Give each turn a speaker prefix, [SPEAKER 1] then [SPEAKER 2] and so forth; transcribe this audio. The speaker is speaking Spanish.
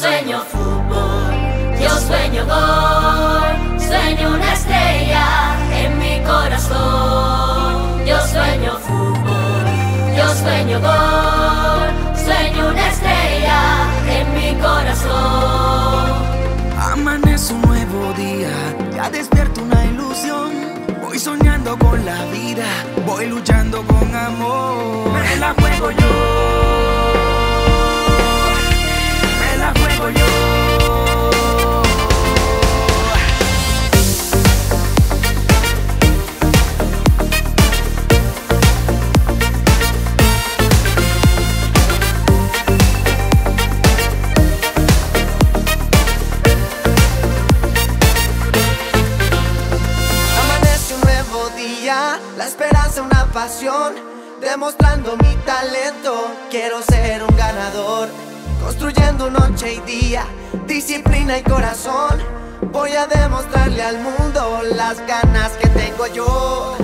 [SPEAKER 1] sueño fútbol, yo sueño gol, sueño una estrella en mi corazón. Yo sueño fútbol, yo sueño gol, sueño una estrella en mi corazón.
[SPEAKER 2] Amanece un nuevo día, ya despierto una ilusión. Voy soñando con la vida, voy luchando con amor. Me la juego yo.
[SPEAKER 3] La esperanza una pasión, demostrando mi talento. Quiero ser un ganador, construyendo noche y día, disciplina y corazón. Voy a demostrarle al mundo las ganas que tengo yo.